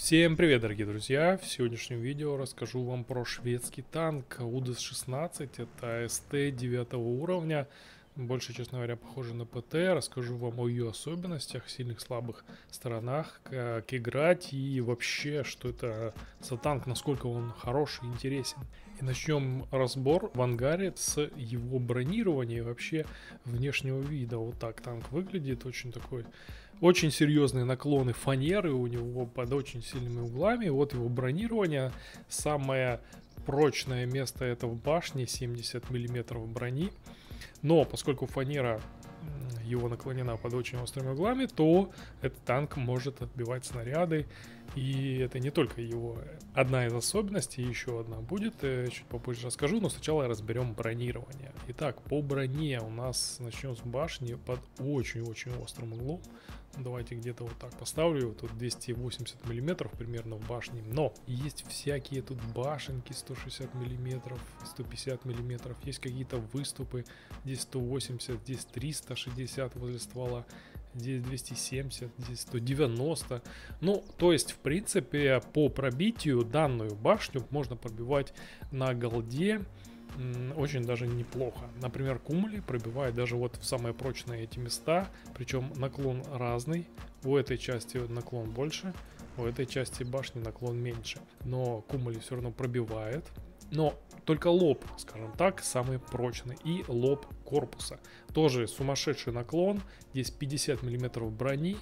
Всем привет, дорогие друзья! В сегодняшнем видео расскажу вам про шведский танк УДС-16. Это СТ 9 уровня. Больше, честно говоря, похоже на ПТ. Расскажу вам о ее особенностях, сильных, слабых сторонах, как играть и вообще, что это за танк, насколько он хороший и интересен. И начнем разбор в ангаре с его бронирования и вообще внешнего вида. Вот так танк выглядит, очень такой очень серьезные наклоны фанеры у него под очень сильными углами. Вот его бронирование. Самое прочное место это в башне, 70 миллиметров брони. Но поскольку фанера его наклонена под очень острыми углами, то этот танк может отбивать снаряды. И это не только его одна из особенностей, еще одна будет, э, чуть попозже расскажу, но сначала разберем бронирование. Итак, по броне у нас начнем с башни под очень-очень острым углом. Давайте где-то вот так поставлю. Тут 280 миллиметров примерно в башне. Но есть всякие тут башенки 160 миллиметров, 150 миллиметров. Есть какие-то выступы. Здесь 180, здесь 360 возле ствола. Здесь 270, здесь 190. Ну, то есть, в принципе, по пробитию данную башню можно пробивать на голде очень даже неплохо. Например, кумули пробивает даже вот в самые прочные эти места, причем наклон разный. У этой части наклон больше, у этой части башни наклон меньше. Но кумули все равно пробивает. Но только лоб, скажем так, самый прочный. И лоб корпуса. Тоже сумасшедший наклон. Здесь 50 мм брони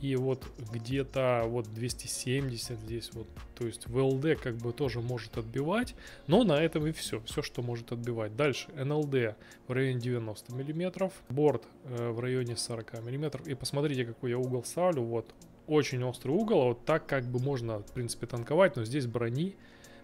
и вот где-то вот 270 здесь вот, то есть ВЛД как бы тоже может отбивать, но на этом и все, все, что может отбивать. Дальше НЛД в районе 90 миллиметров, борт э, в районе 40 миллиметров, и посмотрите, какой я угол ставлю, вот, очень острый угол, а вот так как бы можно, в принципе, танковать, но здесь брони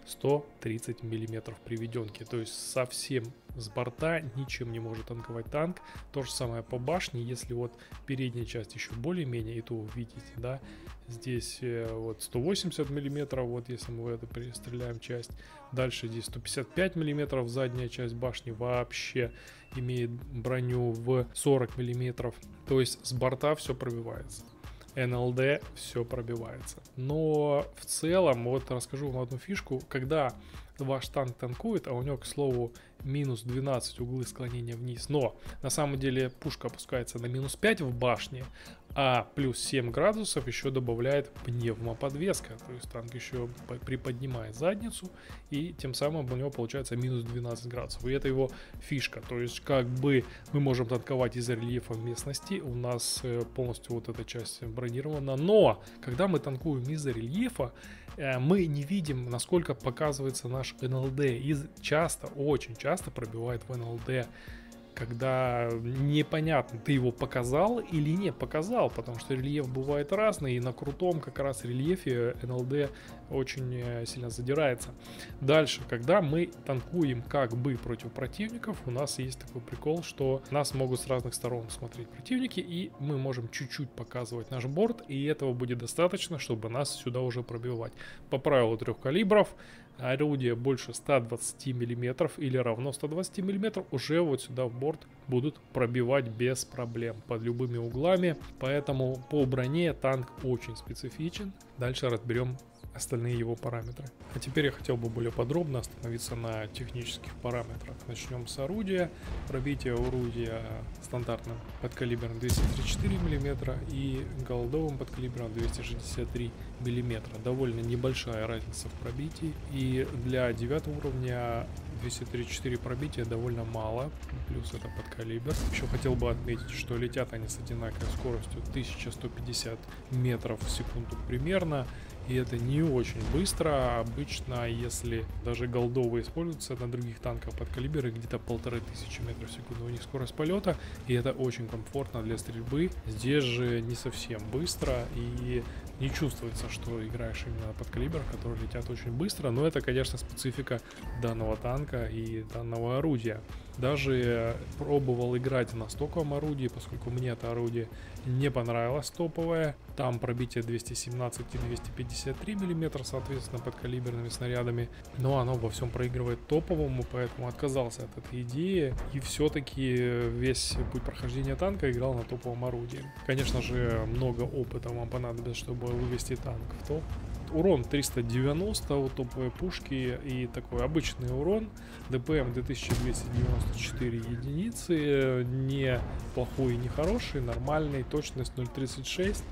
130 миллиметров приведенки. То есть совсем с борта ничем не может танковать танк. То же самое по башне, если вот передняя часть еще более-менее, и то видите, да, здесь э, вот 180 миллиметров, вот если мы в это перестреляем часть. Дальше здесь 155 миллиметров, задняя часть башни вообще имеет броню в 40 миллиметров. То есть с борта все пробивается. НЛД все пробивается. Но в целом, вот расскажу вам одну фишку, когда ваш танк танкует, а у него, к слову, минус 12 углы склонения вниз, но на самом деле пушка опускается на минус 5 в башне, а плюс 7 градусов еще добавляет пневмоподвеска, то есть танк еще приподнимает задницу, и тем самым у него получается минус 12 градусов, и это его фишка, то есть как бы мы можем танковать из рельефа местности, у нас э, полностью вот эта часть бронирована, но когда мы танкуем из рельефа, Э, мы не видим, насколько показывается наш НЛД. И часто, очень часто пробивает в НЛД когда непонятно, ты его показал или не показал, потому что рельеф бывает разный, и на крутом как раз рельефе НЛД очень э, сильно задирается. Дальше, когда мы танкуем как бы против противников, у нас есть такой прикол, что нас могут с разных сторон смотреть противники, и мы можем чуть-чуть показывать наш борт, и этого будет достаточно, чтобы нас сюда уже пробивать. По правилу трех калибров, орудие больше 120 мм или равно 120 мм уже вот сюда в борт будут пробивать без проблем под любыми углами. Поэтому по броне танк очень специфичен. Дальше разберем остальные его параметры. А теперь я хотел бы более подробно остановиться на технических параметрах. Начнем с орудия. Пробитие орудия стандартным подкалибером 234 мм и голдовым подкалибером 263 мм. Довольно небольшая разница в пробитии. И для 9 уровня 234 пробития довольно мало, плюс это подкалибр. Еще хотел бы отметить, что летят они с одинаковой скоростью 1150 метров в секунду примерно. И это не очень быстро. Обычно, если даже голдовые используются на других танках под калибры, где-то полторы тысячи метров в секунду у них скорость полета. И это очень комфортно для стрельбы. Здесь же не совсем быстро и не чувствуется, что играешь именно под калибр, которые летят очень быстро. Но это, конечно, специфика данного танка и данного орудия. Даже пробовал играть на стоковом орудии, поскольку мне это орудие не понравилось топовое. Там пробитие 217 и 253 мм, соответственно, под калиберными снарядами. Но оно во всем проигрывает топовому, поэтому отказался от этой идеи. И все-таки весь путь прохождения танка играл на топовом орудии. Конечно же, много опыта вам понадобится, чтобы вывести танк в топ. Урон 390 у топовой пушки и такой обычный урон. ДПМ 2294 единицы, не плохой не хороший, нормальный, точность 0.36.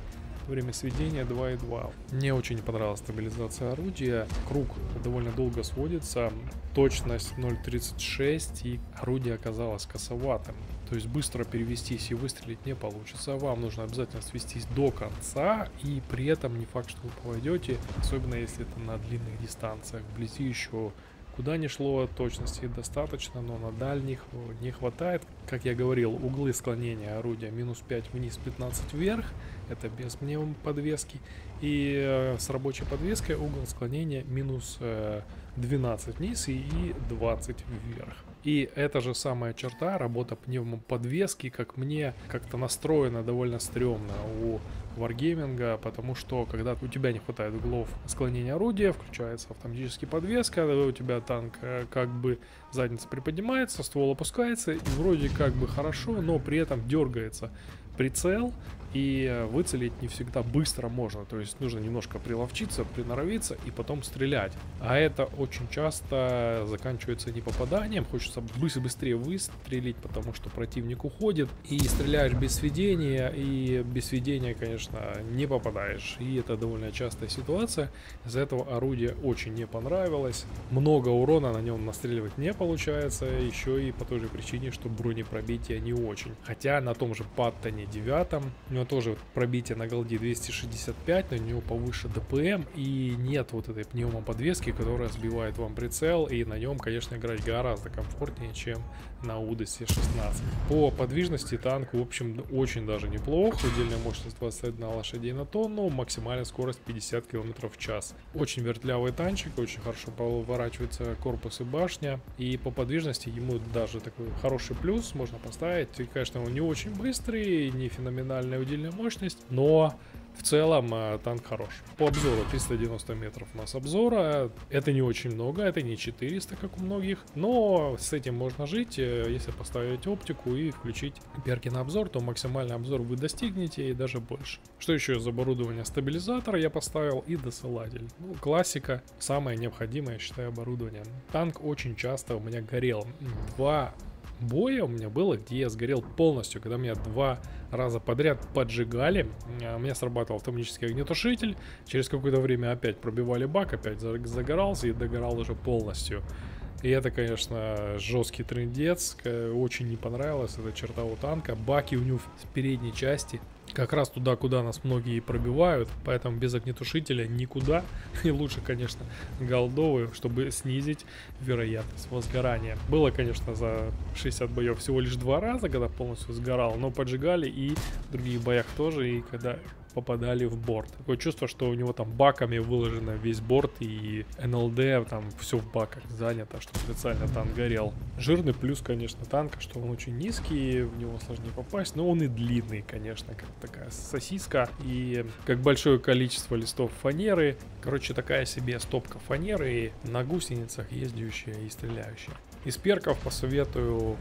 Время сведения 2.2. Мне очень понравилась стабилизация орудия. Круг довольно долго сводится. Точность 0.36 и орудие оказалось косоватым. То есть быстро перевестись и выстрелить не получится. Вам нужно обязательно свестись до конца и при этом не факт, что вы попадете. Особенно если это на длинных дистанциях. Вблизи еще Куда ни шло, точности достаточно, но на дальних не хватает. Как я говорил, углы склонения орудия минус 5 вниз, 15 вверх. Это без подвески. И э, с рабочей подвеской угол склонения минус 12 э, вниз и 20 вверх. И эта же самая черта, работа пневмоподвески, как мне как-то настроена довольно стрёмно у варгейминга, потому что когда у тебя не хватает углов склонения орудия, включается автоматически подвеска, у тебя танк э, как бы задница приподнимается, ствол опускается, и вроде как бы хорошо, но при этом дергается прицел, и выцелить не всегда быстро можно, то есть нужно немножко приловчиться, приноровиться и потом стрелять. А это очень часто заканчивается не попаданием, хочется быстрее выстрелить, потому что противник уходит, и стреляешь без сведения, и без сведения, конечно, не попадаешь. И это довольно частая ситуация, из-за этого орудие очень не понравилось, много урона на нем настреливать не получается, еще и по той же причине, что бронепробитие не очень. Хотя на том же Паттоне 9 него тоже пробитие на голде 265, но у него повыше ДПМ и нет вот этой пневмоподвески, которая сбивает вам прицел, и на нем, конечно, играть гораздо комфортнее, чем на Удосе 16. По подвижности танк, в общем, очень даже неплох. Удельная мощность 21 лошадей на тонну, максимальная скорость 50 км в час. Очень вертлявый танчик, очень хорошо поворачивается корпус и башня. И по подвижности ему даже такой хороший плюс можно поставить. И, конечно, он не очень быстрый, не феноменальная удельная мощность, но в целом э, танк хорош. По обзору 390 метров у нас обзора. Это не очень много, это не 400, как у многих. Но с этим можно жить, э, если поставить оптику и включить перки на обзор, то максимальный обзор вы достигнете и даже больше. Что еще из оборудования? Стабилизатор я поставил и досылатель. Ну, классика, самое необходимое, я считаю, оборудование. Танк очень часто у меня горел. Два боя у меня было, где я сгорел полностью, когда меня два раза подряд поджигали. А, у меня срабатывал автоматический огнетушитель. Через какое-то время опять пробивали бак, опять загорался и догорал уже полностью. И это, конечно, жесткий трендец. Очень не понравилась эта черта у танка. Баки у него в передней части как раз туда, куда нас многие пробивают, поэтому без огнетушителя никуда. И лучше, конечно, голдовые, чтобы снизить вероятность возгорания. Было, конечно, за 60 боев всего лишь два раза, когда полностью сгорал, но поджигали и в других боях тоже, и когда попадали в борт. Такое чувство, что у него там баками выложено весь борт и НЛД там все в баках занято, чтобы специально танк горел. Жирный плюс, конечно, танка, что он очень низкий, в него сложнее попасть, но он и длинный, конечно, как такая сосиска и как большое количество листов фанеры. Короче, такая себе стопка фанеры на гусеницах ездящая и стреляющая. Из перков посоветую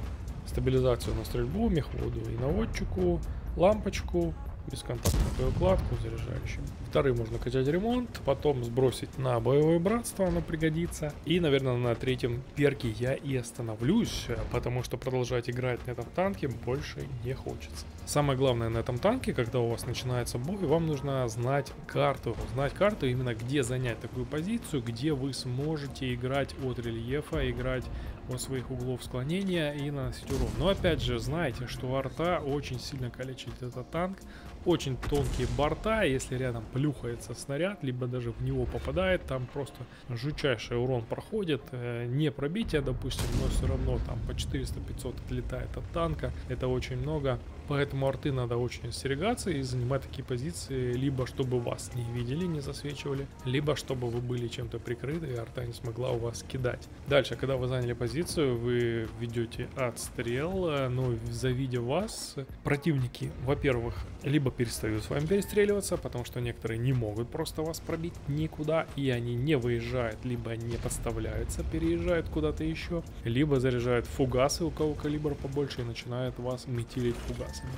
стабилизацию на стрельбу, мехводу и наводчику, лампочку, бесконтактную укладку заряжающим. Вторым можно качать ремонт, потом сбросить на боевое братство, оно пригодится. И, наверное, на третьем перке я и остановлюсь, потому что продолжать играть на этом танке больше не хочется. Самое главное на этом танке, когда у вас начинается бой, вам нужно знать карту. Знать карту именно где занять такую позицию, где вы сможете играть от рельефа, играть от своих углов склонения и наносить урон. Но опять же, знайте, что арта очень сильно калечит этот танк, очень тонкие борта, если рядом плюхается снаряд, либо даже в него попадает, там просто жутчайший урон проходит, э, не пробитие, допустим, но все равно там по 400-500 отлетает от танка, это очень много, поэтому арты надо очень остерегаться и занимать такие позиции, либо чтобы вас не видели, не засвечивали, либо чтобы вы были чем-то прикрыты и арта не смогла у вас кидать. Дальше, когда вы заняли позицию, вы ведете отстрел, э, но завидя вас, противники, во-первых, либо перестают с вами перестреливаться, потому что некоторые не могут просто вас пробить никуда, и они не выезжают, либо не подставляются, переезжают куда-то еще, либо заряжают фугасы, у кого калибр побольше, и начинают вас метилить фугасами.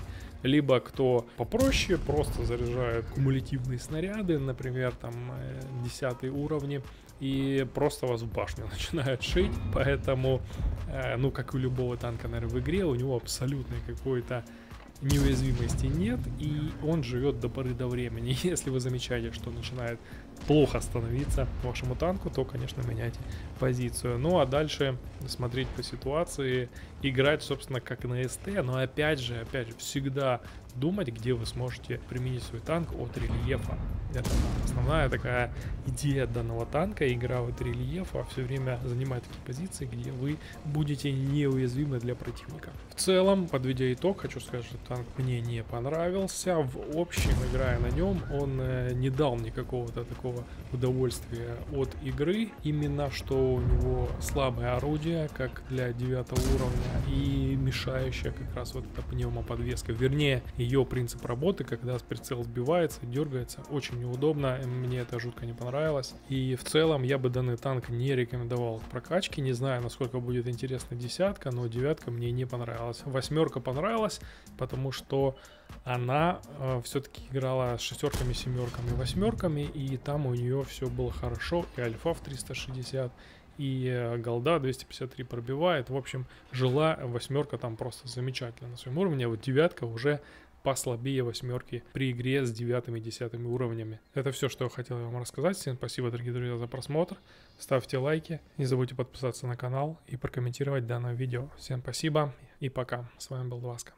либо кто попроще, просто заряжает кумулятивные снаряды, например, там 10 э, уровни, и просто вас в башню начинают шить, поэтому, э, ну, как у любого танка, наверное, в игре, у него абсолютно какой-то неуязвимости нет, и он живет до поры до времени. Если вы замечаете, что начинает плохо становиться вашему танку, то, конечно, меняйте позицию. Ну, а дальше смотреть по ситуации, играть, собственно, как на СТ, но опять же, опять же, всегда думать, где вы сможете применить свой танк от рельефа. Это основная такая идея данного танка, игра от рельефа, все время занимать такие позиции, где вы будете неуязвимы для противника. В целом, подведя итог, хочу сказать, что танк мне не понравился. В общем, играя на нем, он э, не дал мне какого-то такого удовольствия от игры. Именно что у него слабое орудие, как для девятого уровня, и мешающая как раз вот эта пневмоподвеска. Вернее, ее принцип работы, когда прицел сбивается, дергается, очень неудобно, мне это жутко не понравилось. И в целом я бы данный танк не рекомендовал к прокачке, не знаю, насколько будет интересна десятка, но девятка мне не понравилась. Восьмерка понравилась, потому что она э, все-таки играла с шестерками, семерками, восьмерками, и там у нее все было хорошо, и альфа в 360, и э, голда 253 пробивает. В общем, жила восьмерка там просто замечательно на своем уровне, а вот девятка уже послабее восьмерки при игре с девятыми и десятыми уровнями. Это все, что я хотел вам рассказать. Всем спасибо, дорогие друзья, за просмотр. Ставьте лайки, не забудьте подписаться на канал и прокомментировать данное видео. Всем спасибо и пока. С вами был Дваска.